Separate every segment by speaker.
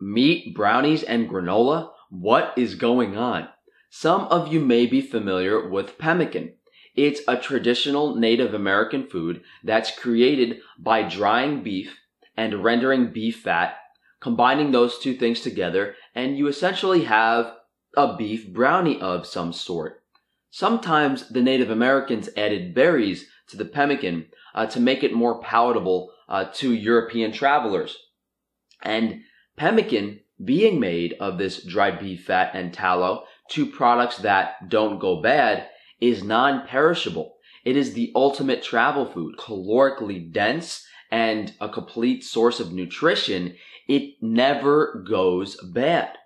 Speaker 1: Meat, brownies, and granola? What is going on? Some of you may be familiar with pemmican. It's a traditional Native American food that's created by drying beef and rendering beef fat, combining those two things together, and you essentially have a beef brownie of some sort. Sometimes the Native Americans added berries to the pemmican uh, to make it more palatable uh, to European travelers. And pemmican being made of this dried beef fat and tallow, two products that don't go bad, is non-perishable. It is the ultimate travel food, calorically dense and a complete source of nutrition. It never goes bad.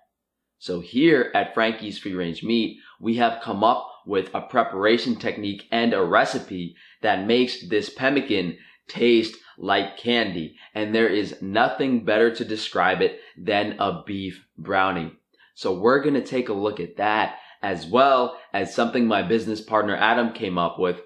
Speaker 1: So here at Frankie's Free Range Meat, we have come up with a preparation technique and a recipe that makes this pemmican taste like candy. And there is nothing better to describe it than a beef brownie. So we're going to take a look at that as well as something my business partner Adam came up with.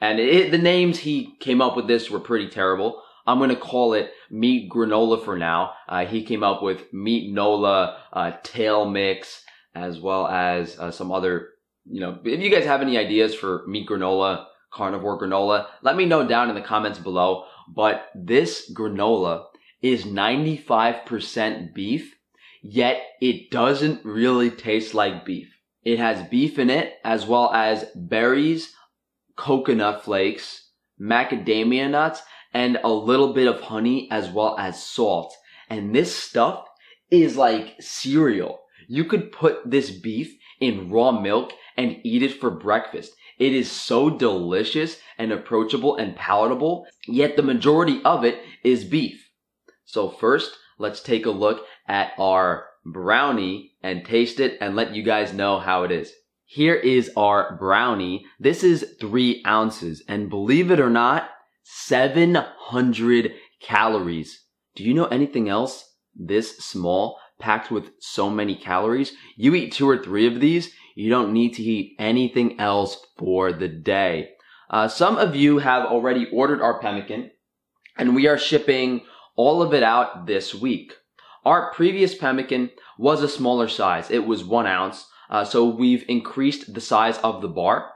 Speaker 1: And it, the names he came up with this were pretty terrible. I'm going to call it meat granola for now. Uh, he came up with meat nola, uh, tail mix, as well as uh, some other, you know, if you guys have any ideas for meat granola, carnivore granola, let me know down in the comments below. But this granola is 95% beef, yet it doesn't really taste like beef. It has beef in it, as well as berries, coconut flakes, macadamia nuts, and a little bit of honey, as well as salt. And this stuff is like cereal. You could put this beef in raw milk and eat it for breakfast. It is so delicious and approachable and palatable, yet the majority of it is beef. So first, let's take a look at our brownie and taste it and let you guys know how it is. Here is our brownie. This is three ounces and believe it or not, 700 calories. Do you know anything else this small packed with so many calories? You eat two or three of these, you don't need to eat anything else for the day. Uh, some of you have already ordered our pemmican and we are shipping all of it out this week. Our previous pemmican was a smaller size. It was one ounce. Uh, so we've increased the size of the bar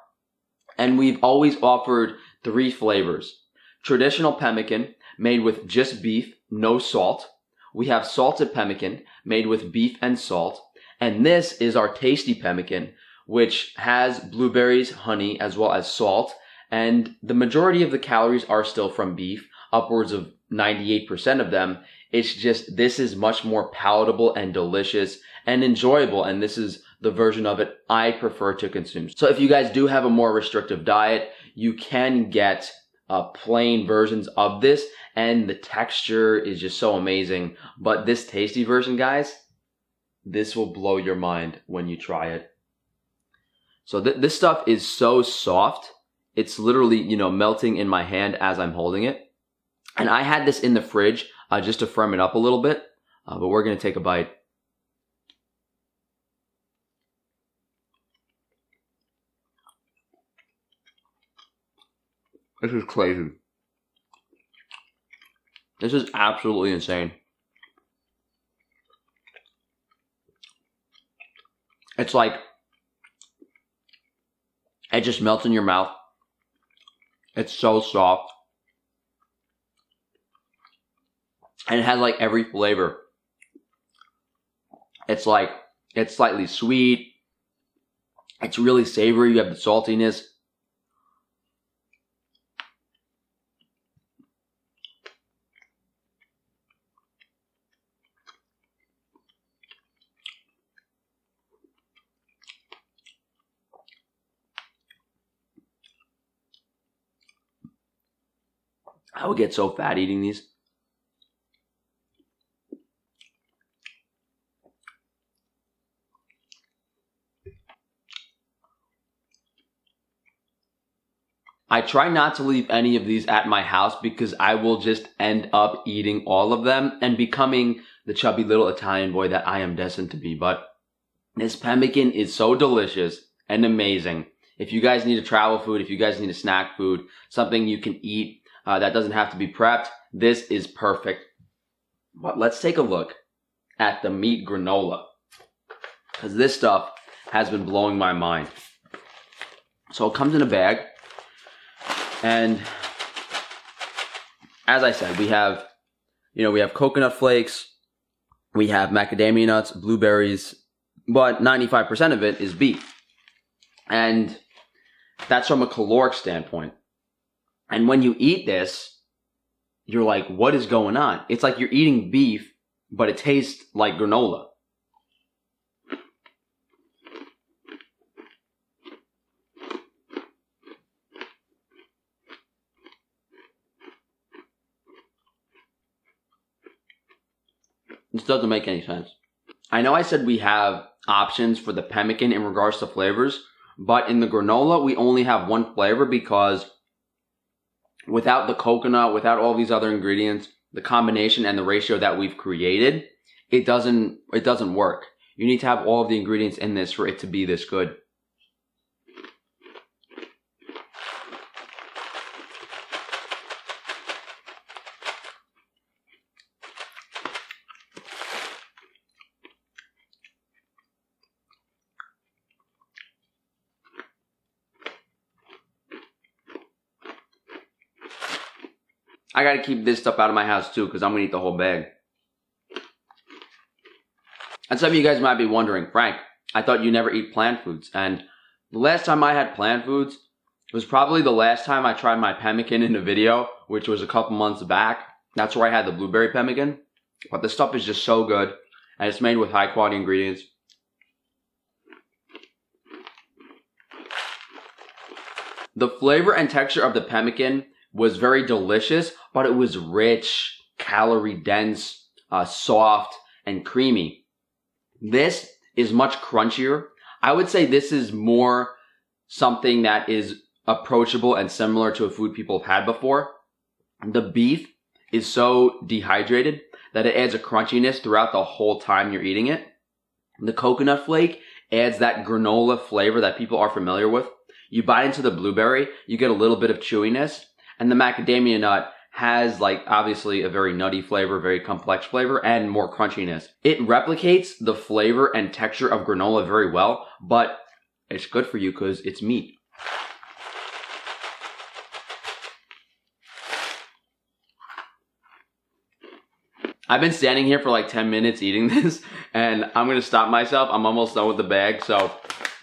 Speaker 1: and we've always offered three flavors. Traditional pemmican made with just beef, no salt. We have salted pemmican made with beef and salt. And this is our tasty pemmican, which has blueberries, honey, as well as salt. And the majority of the calories are still from beef, upwards of 98% of them. It's just, this is much more palatable and delicious and enjoyable. And this is the version of it I prefer to consume. So if you guys do have a more restrictive diet, you can get uh, plain versions of this and the texture is just so amazing. But this tasty version, guys, this will blow your mind when you try it. So th- this stuff is so soft. It's literally, you know, melting in my hand as I'm holding it. And I had this in the fridge uh, just to firm it up a little bit, uh, but we're going to take a bite. This is crazy. This is absolutely insane. It's like, it just melts in your mouth. It's so soft. And it has like every flavor. It's like, it's slightly sweet. It's really savory. You have the saltiness. I would get so fat eating these. I try not to leave any of these at my house because I will just end up eating all of them and becoming the chubby little Italian boy that I am destined to be. But this pemmican is so delicious and amazing. If you guys need a travel food, if you guys need a snack food, something you can eat uh, that doesn't have to be prepped, this is perfect. But let's take a look at the meat granola. Because this stuff has been blowing my mind. So it comes in a bag. And as I said, we have, you know, we have coconut flakes, we have macadamia nuts, blueberries, but 95% of it is beef. And that's from a caloric standpoint. And when you eat this, you're like, what is going on? It's like you're eating beef, but it tastes like granola. This doesn't make any sense. I know I said we have options for the pemmican in regards to flavors, but in the granola, we only have one flavor because without the coconut, without all these other ingredients, the combination and the ratio that we've created, it doesn't, it doesn't work. You need to have all of the ingredients in this for it to be this good. I gotta keep this stuff out of my house too, because I'm gonna eat the whole bag. And some of you guys might be wondering, Frank, I thought you never eat plant foods. And the last time I had plant foods was probably the last time I tried my pemmican in a video, which was a couple months back. That's where I had the blueberry pemmican. But this stuff is just so good. And it's made with high quality ingredients. The flavor and texture of the pemmican was very delicious, but it was rich, calorie dense, uh, soft, and creamy. This is much crunchier. I would say this is more something that is approachable and similar to a food people have had before. The beef is so dehydrated that it adds a crunchiness throughout the whole time you're eating it. The coconut flake adds that granola flavor that people are familiar with. You bite into the blueberry, you get a little bit of chewiness, and the macadamia nut has like obviously a very nutty flavor, very complex flavor, and more crunchiness. It replicates the flavor and texture of granola very well, but it's good for you because it's meat. I've been standing here for like 10 minutes eating this, and I'm gonna stop myself. I'm almost done with the bag, so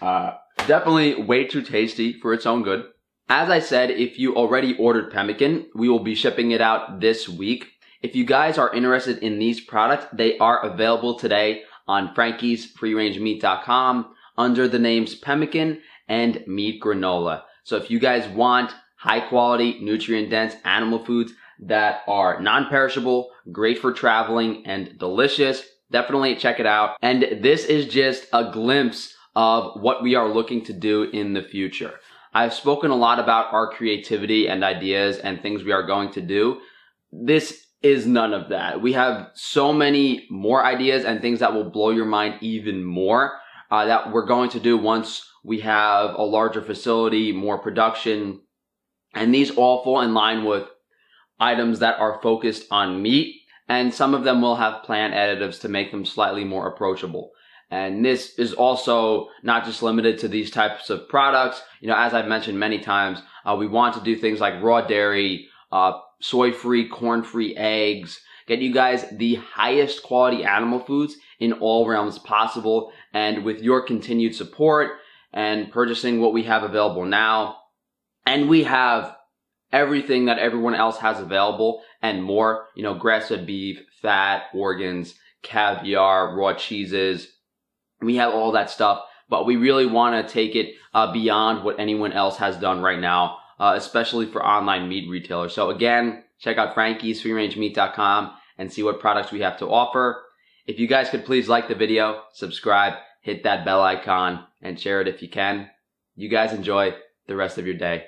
Speaker 1: uh, definitely way too tasty for its own good. As I said, if you already ordered pemmican, we will be shipping it out this week. If you guys are interested in these products, they are available today on frankiesfreerangemeat.com under the names pemmican and meat granola. So if you guys want high quality, nutrient dense animal foods that are non-perishable, great for traveling and delicious, definitely check it out. And this is just a glimpse of what we are looking to do in the future. I've spoken a lot about our creativity and ideas and things we are going to do. This is none of that. We have so many more ideas and things that will blow your mind even more uh, that we're going to do once we have a larger facility, more production. And these all fall in line with items that are focused on meat. And some of them will have plant additives to make them slightly more approachable. And this is also not just limited to these types of products. You know, as I've mentioned many times, uh, we want to do things like raw dairy, uh, soy-free, corn-free eggs, get you guys the highest quality animal foods in all realms possible. And with your continued support and purchasing what we have available now, and we have everything that everyone else has available and more, you know, grass-fed beef, fat, organs, caviar, raw cheeses, we have all that stuff, but we really want to take it uh, beyond what anyone else has done right now, uh, especially for online meat retailers. So again, check out frankiesfreerangemeat.com and see what products we have to offer. If you guys could please like the video, subscribe, hit that bell icon, and share it if you can. You guys enjoy the rest of your day.